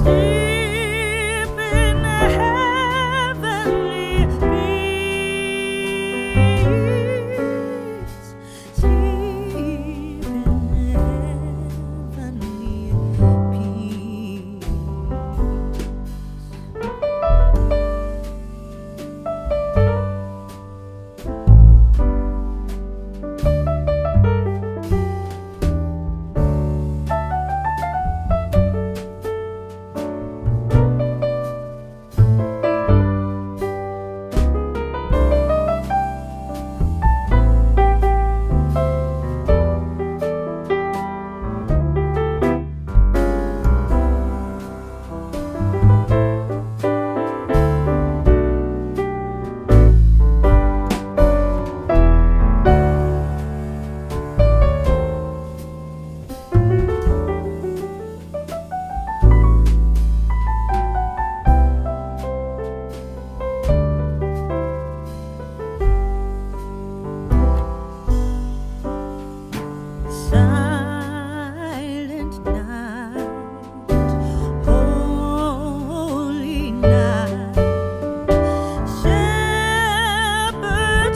stay.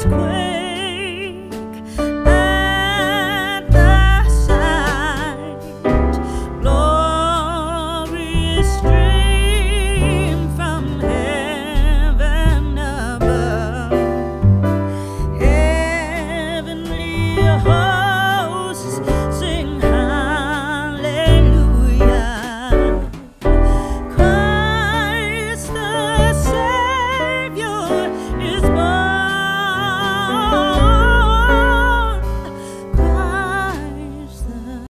consequence.